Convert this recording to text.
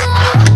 Yeah.